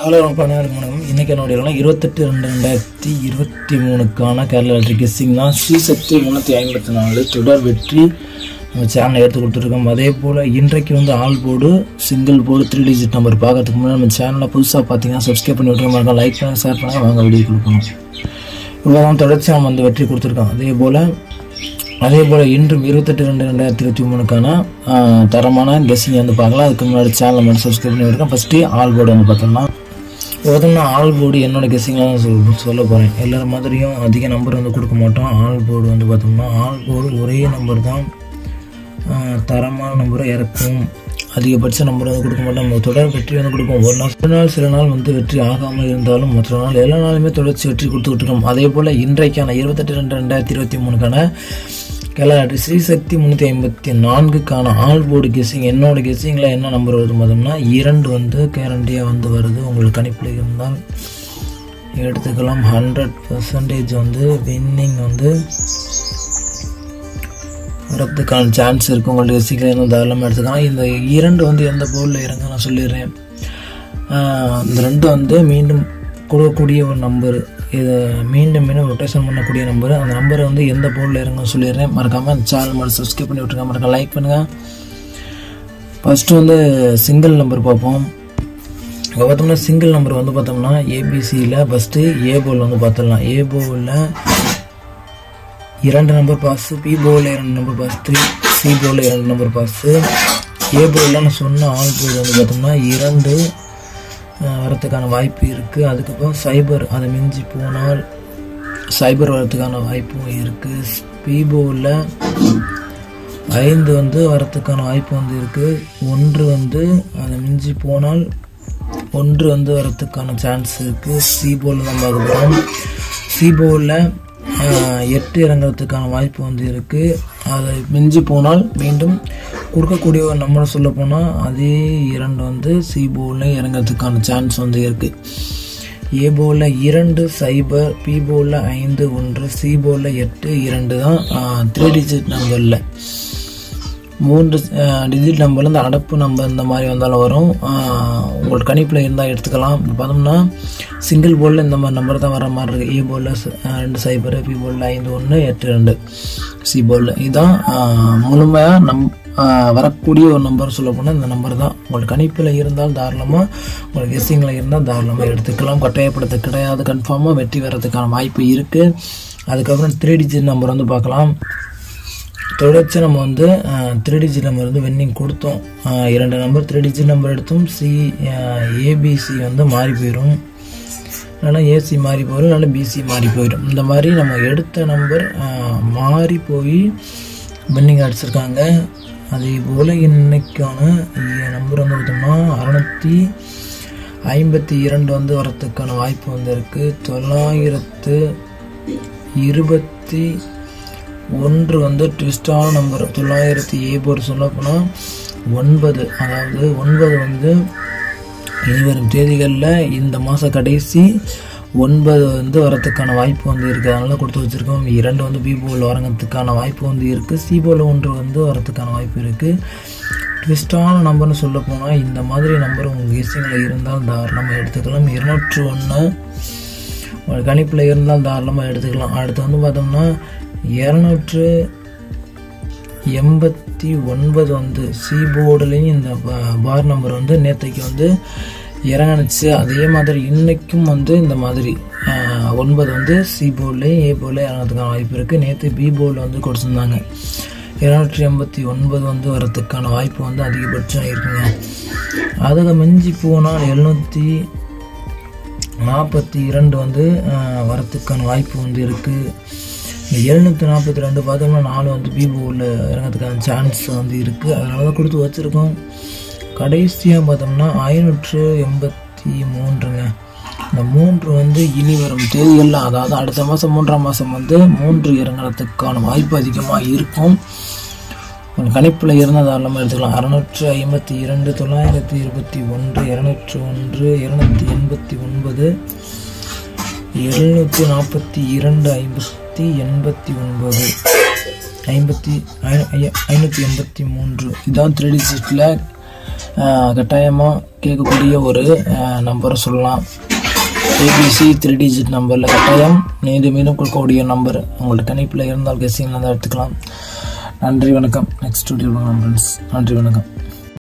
Hello பன்னெண்டு வணக்கம் இன்றைக்கி என்னுடைய இருபத்தெட்டு ரெண்டு ரெண்டாயிரத்தி இருபத்தி மூணுக்கான கேரளா எலக்ட்ரிக் கெஸ்ஸிங் தான். ஸ்ரீசக்தி முந்நூற்றி ஐம்பத்தி நாலு. தொடர் வெற்றி. நம்ம சேனலை எடுத்து கொடுத்துருக்கோம். அதே போல் இன்றைக்கு வந்து all board single board three digit number பார்க்கறதுக்கு முன்னாடி நம்ம சேனலை புதுசாக பார்த்தீங்கன்னா சப்ஸ்கிரைப் பண்ணி விட்டுருக்க மாதிரி லைக் பண்ணி ஷேர் பண்ணி வாங்க வீடியோ கொடுக்கணும் இவ்வளோ தான் தொடர்ச்சி நம்ம வந்து வெற்றி கொடுத்துருக்கோம் அதே போல் அதே போல் இன்றும் இருபத்தெட்டு ரெண்டு ரெண்டாயிரத்தி இருபத்தி மூணுக்கான தரமான கெஸ்ஸிங் வந்து பார்க்கலாம். அதுக்கு முன்னாடி சேனலை மட்டும் சப்ஸ்கிரைப் பண்ணி விட்டுருக்கேன் ஃபஸ்ட்டு ஆல் போர்டு வந்து பார்த்தோம்னா பார்த்தோம்னா ஆல் போர்டு என்னோட கெஸ்ஸிங்லாம் தான் சொல் சொல்ல போகிறேன் எல்லார் மாதிரியும் அதிக நம்பர் வந்து கொடுக்க மாட்டோம். ஆல் போர்டு வந்து பார்த்தோம்னா ஆல் போர்டு ஒரே நம்பர் தான் தரமான நம்பரை இறக்கும். அதிகபட்ச நம்பர் வந்து கொடுக்க மாட்டோம். நம்ம தொடர் வெற்றி வந்து கொடுப்போம். ஒரு நாள் ஒரு நாள் சில நாள் வந்து வெற்றி ஆகாமல் இருந்தாலும் மற்ற நாள் எல்லா நாளுமே தொடர்ச்சி வெற்றி கொடுத்துக்கிட்டு இருக்கோம். அதே போல் இன்றைக்கான இருபத்தெட்டு ரெண்டு ரெண்டாயிரத்தி இருபத்தி மூணுக்கான கேலாட்டி ஸ்ரீசக்தி முந்நூற்றி ஐம்பத்தி நான்குக்கான ஆல் போர்டு கெஸ்ஸிங். என்னோட கெஸ்ஸிங்கில் என்ன நம்பர் வருது பார்த்தோம்னா இரண்டு வந்து கேரண்டியாக வந்து வருது. உங்களுக்கு கணிப்பில் இருந்தால் எடுத்துக்கலாம். ஹண்ட்ரட் பர்சன்டேஜ் வந்து வின்னிங் வந்து வரதுக்கான சான்ஸ் இருக்குது உங்களுக்கு கெஸிங்கில் இன்னும் தாராளமாக எடுத்துக்கலாம். இந்த இரண்டு வந்து எந்த போர்டில் இறங்க நான் சொல்லிடுறேன். இந்த ரெண்டு வந்து மீண்டும் கொடுக்கக்கூடிய ஒரு நம்பர். இதை மீண்டும் மீண்டும் ரொட்டேஷன் பண்ணக்கூடிய நம்பர் அந்த நம்பரை வந்து எந்த போர்டில் இறங்க சொல்லிடுறேன். மறக்காமல் அந்த சேனல் மட்டும் சப்ஸ்கிரைப் பண்ணி விட்டுருங்க. மறக்காம லைக் பண்ணுங்கள் ஃபஸ்ட்டு வந்து சிங்கிள் நம்பர் பார்ப்போம். இப்போ பார்த்தோம்னா சிங்கிள் நம்பர் வந்து பார்த்தோம்னா ஏபிசியில் ஃபஸ்ட்டு ஏ போல் வந்து பார்த்துடலாம். ஏ போலில் இரண்டு நம்பர் பாஸு பி போலில் இரண்டு நம்பர் பாஸ் சி போலில் இரண்டு நம்பர் பாஸு ஏ போலில் நான் சொன்ன ஆல் போல் வந்து பார்த்தோம்னா இரண்டு வரத்துக்கான வாய்ப்பு இருக்குது அதுக்கப்புறம் சைபர் அதை மிஞ்சி போனால் சைபர் வரத்துக்கான வாய்ப்பும் இருக்குது ஸ்பீபோவில் ஐந்து வந்து வரத்துக்கான வாய்ப்பு வந்து இருக்குது ஒன்று வந்து அதை மிஞ்சி போனால் ஒன்று வந்து வரத்துக்கான சான்ஸ் இருக்குது சீபோவில் நம்ம தான் பார்க்க போகிறோம் எட்டு இறங்குறதுக்கான வாய்ப்பு வந்து இருக்குது அதை மிஞ்சி போனால் மீண்டும் கொடுக்கக்கூடிய ஒரு நம்பரை சொல்ல போனால் அதே இரண்டு வந்து சி போலில் இறங்குறதுக்கான சான்ஸ் வந்து இருக்குது ஏ போலில் இரண்டு சைபர் பி போலில் ஐந்து ஒன்று சி போலில் எட்டு இரண்டு தான் த்ரீ டிஜிட் நம்பரில் மூன்று டிஜிட் நம்பர்ல இந்த அடப்பு நம்பர் இந்த மாதிரி வந்தாலும் வரும். உங்கள் உங்களோட கணிப்பில் இருந்தால் எடுத்துக்கலாம். இப்போ பார்த்தோம்னா சிங்கிள் போர்டில் இந்த மாதிரி நம்பர் தான் வர மாதிரி இருக்குது ஏ போர்டில் ரெண்டு சைபர் பி போர்டில் ஐந்து ஒன்று எட்டு ரெண்டு. சி போர்டில் இதுதான் முழுமையாக நம் வரக்கூடிய ஒரு நம்பர் சொல்ல போனால் இந்த நம்பர் தான். உங்களுக்கு கணிப்பில் இருந்தால் தாராளமாக உங்களுக்கு கெஸ்ஸிங்கில் இருந்தால் தாராளமாக எடுத்துக்கலாம். கட்டாயப்படுத்த கிடையாது கன்ஃபார்மாக வெற்றி வர்றதுக்கான வாய்ப்பு இருக்குது அதுக்கப்புறம் த்ரீ டிஜிட் நம்பர் வந்து பார்க்கலாம். தொடர்ச்சி நம்ம வந்து த்ரீ டிஜிட் நம்பர் வந்து வென்னிங் கொடுத்தோம். இரண்டு நம்பர் த்ரீ டிஜிட் நம்பர் எடுத்தும். சி ஏபிசி வந்து மாறி போயிடும் இல்லைனா ஏசி மாறி போயிடும் இல்லைன்னா பிசி மாறி போயிடும் இந்த மாதிரி நம்ம எடுத்த நம்பர் மாறி போய் வென்னிங் அடிச்சிருக்காங்க. அதே போல் இன்னைக்கான நம்பர் வந்து பார்த்தோம்னா அறநூற்றி ஐம்பத்தி இரண்டு வந்து வரத்துக்கான வாய்ப்பு வந்து இருக்குது தொள்ளாயிரத்து இருபத்தி ஒன்று வந்து ட்விஸ்டான நம்பர் தொள்ளாயிரத்தி ஏபோர் சொல்லப்போனால் ஒன்பது. அதாவது ஒன்பது வந்து இனிவரும் தேதிகளில் இந்த மாத கடைசி ஒன்பது வந்து வரத்துக்கான வாய்ப்பு வந்து இருக்குது அதனால் கொடுத்து வச்சுருக்கோம். இரண்டு வந்து பி போல் வரங்கிறதுக்கான வாய்ப்பு வந்து இருக்குது சி போல் ஒன்று வந்து வரத்துக்கான வாய்ப்பு இருக்குது ட்விஸ்டான நம்பர்னு சொல்ல போனால் இந்த மாதிரி நம்பர் உங்கள் கெஸ்ஸிங்கில் இருந்தால் தாராளமாக எடுத்துக்கலாம். இருநூற்று ஒன்று கணிப்பில் இருந்தால் தாராளமாக எடுத்துக்கலாம். அடுத்து வந்து பார்த்தோம்னா இரநூற்று எண்பத்தி ஒன்பது வந்து சி போர்டுலேயும் இந்த பார் நம்பர் வந்து நேற்றைக்கு வந்து இறங்கினுச்சு. அதே மாதிரி இன்றைக்கும் வந்து இந்த மாதிரி ஒன்பது வந்து சி போர்ட்லேயும் ஏ போர்டில் இறங்கிறதுக்கான வாய்ப்பு இருக்குது நேற்று பி போர்டில் வந்து கொடுத்துருந்தாங்க. இருநூற்றி எண்பத்தி ஒன்பது வந்து வரதுக்கான வாய்ப்பு வந்து அதிகபட்சம் இருக்குங்க அதுக்கு மிஞ்சி போனால் எழுநூற்றி நாற்பத்தி இரண்டு வந்து வரத்துக்கான வாய்ப்பு வந்து இருக்குது இந்த எழுநூற்றி நாற்பத்தி ரெண்டு பார்த்தோம்னா நாலு வந்து பிபோ உள்ள இறங்கிறதுக்கான சான்ஸ் வந்து இருக்குது அதனால தான் கொடுத்து வச்சுருக்கோம். கடைசியாக பார்த்தோம்னா ஐநூற்று எண்பத்தி மூன்றுங்க. இந்த மூன்று வந்து இனி வரும் தேதிகளில் அதாவது அடுத்த மாதம் மூன்றாம் மாதம் வந்து மூன்று இறங்குறதுக்கான வாய்ப்பு அதிகமாக இருக்கும். கணிப்பில் இருந்தால் தாராளமாக எடுத்துக்கலாம். அறநூற்று ஐம்பத்தி இரண்டு தொள்ளாயிரத்தி இருபத்தி ஒன்று இரநூற்று ஒன்று இரநூத்தி எண்பத்தி ஒன்பது எழுநூற்றி நாற்பத்தி இரண்டு ஐம்பத்தி எண்பத்தி ஒன்பது. ஐம்பத்தி ஐ- ஐநூற்றி எண்பத்தி மூன்று. இதான் த்ரீ சிக்ஸில் கட்டாயமாக கேட்கக்கூடிய ஒரு நம்பரை சொல்லலாம். ஏபிசி த்ரீ டிஜிட் நம்பரில் கட்டாயம் மீண்டும் மீண்டும் கொடுக்கக்கூடிய நம்பர் உங்களோட கணிப்பில் இருந்தால் கெஸிங்கில் தான் எடுத்துக்கலாம். நன்றி வணக்கம். நெக்ஸ்ட் ஸ்டுடியோ ஃப்ரெண்ட்ஸ் நன்றி வணக்கம்.